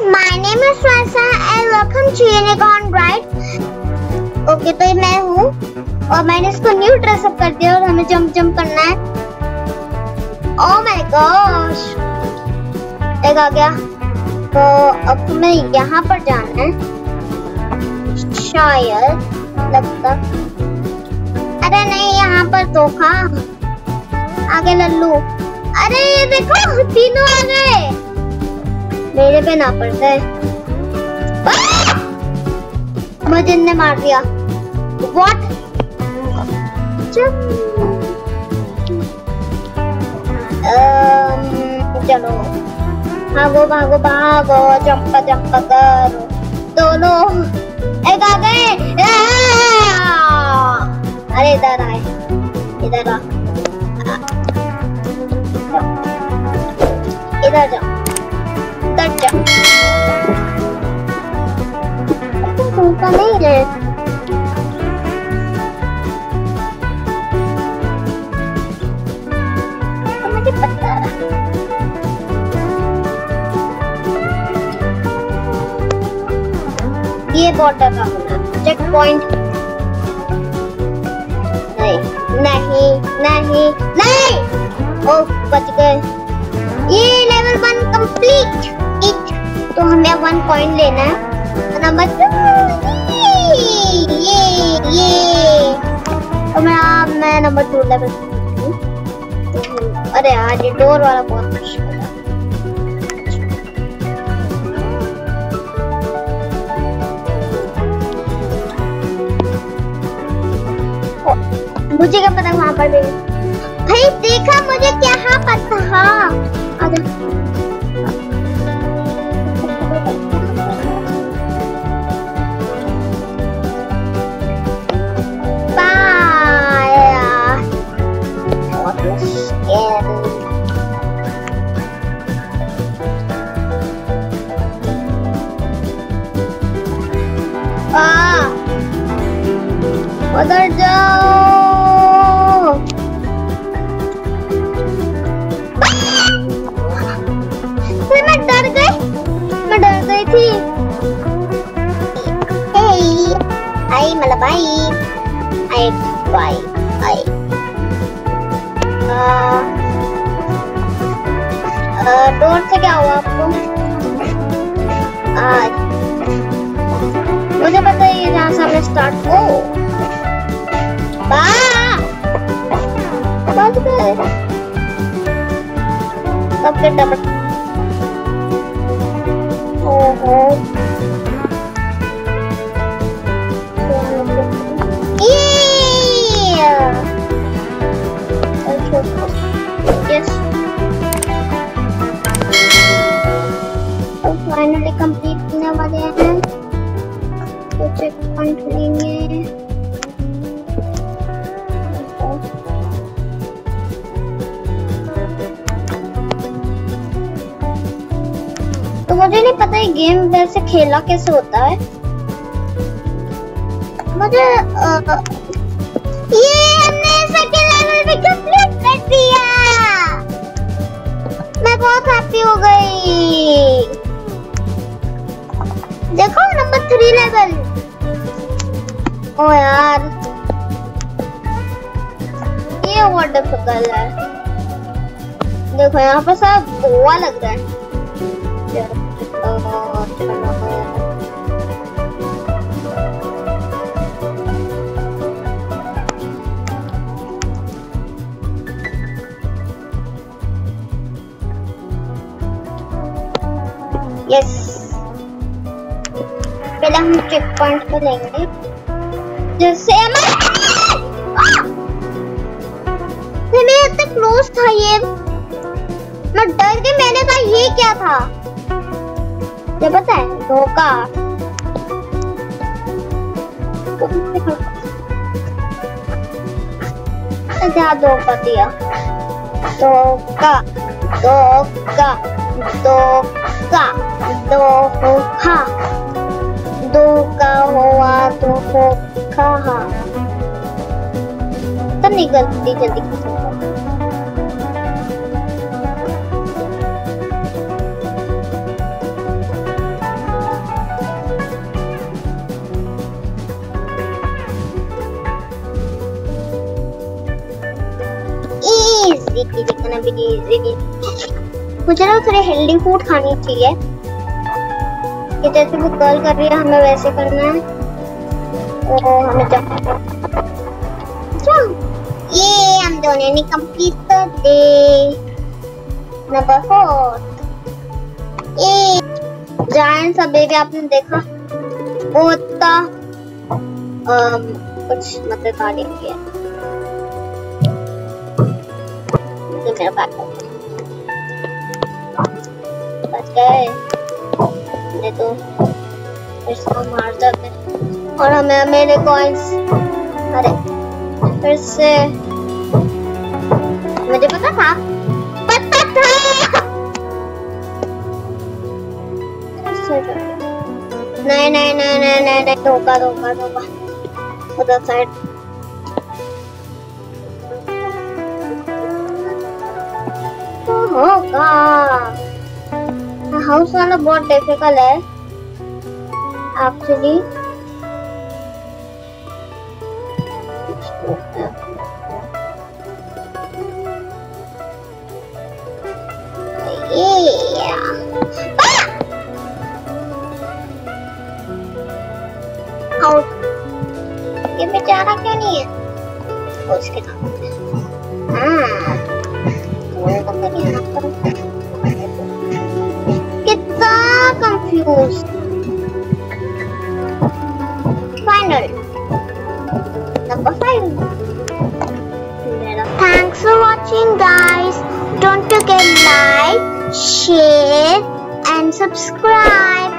My name is Swasa and welcome to Unicorn Ride. Okay तो मैं हूँ और मैंने इसको न्यू ड्रेस अप कर दिया और हमें जंप जंप करना है। ओह माय गॉश एक आ गया। तो अब हमें यहाँ पर जाना है। शायद लगता अरे नहीं, यहाँ पर धोखा आगे लल्लू। अरे ये देखो, तीनों आ गए। मेरे पे ना पड़ गए मुझे ने मार दिया। व्हाट चलो। भागो भागो भागो। जंप जंप करो। दोनों। एक आ गए। अरे, इधर आए। इधर आ। इधर जाओ। ये बॉर्डर का होना चेक पॉइंट नहीं नहीं नहीं नहीं। ओ, बच गए। ये लेवल वन कंप्लीट तो हमें वन पॉइंट लेना है। नंबर टू ये ये तो मैं मैं नंबर टू लेवल अरे यार, ये डोर वाला बहुत मुश्किल मुझे क्या पता वहाँ पर भी भाई देखा मुझे क्या पता थी hey. आई मतलब आई आई बाई आई डोर से क्या हुआ आपको? आज। मुझे पता है जहाँ से हमने स्टार्ट बच गए तब फिर डबल चेक लेंगे तो मुझे नहीं पता ये गेम वैसे खेला कैसे होता है। मुझे अ, ये हमने सेकंड लेवल भी कंप्लीट कर दिया। मैं बहुत हैप्पी हो गई। देखो नंबर थ्री लेवल ओ यार। ये बहुत डिफ़िकल्ट है। देखो यहाँ पर सब गोवा लग रहा है। यस पहले हम चेक पॉइंट पे लेंगे जैसे मैं इतना क्लोज था ये। मैं डर गई मैंने कहा ये क्या था? ये पता है, धोखा। क्या धोखा दिया। धोखा धोखा धोखा धोखा। धोखा हुआ धोखा हाँ हाँ। तब तो निकलती जल्दी। खत्म मुझे ना थोड़े हेल्दी फ़ूड खानी चाहिए। कि जैसे वो कर रही है, हमें वैसे करना है। और हमें जब ये हम दोनों ने कंप्लीट कर दे। नंबर फोर ये जायंट सा बेबी आपने देखा वो था कुछ मतलब गाड़ी की है। तो मेरा बैग बच गए। नहीं तो इसको मार जाते और हमें मेरे कॉइंस अरे, फिर से, मुझे पता था? पता था! नहीं नहीं नहीं नहीं नहीं नहीं, धोखा धोखा धोखा। उधर साइड होगा। हाउस वाला बहुत डिफ़िकल्ट है actually 어떻게 다 아, 오늘 건더기 5. Thanks for watching, guys. Don't forget like, share, and subscribe.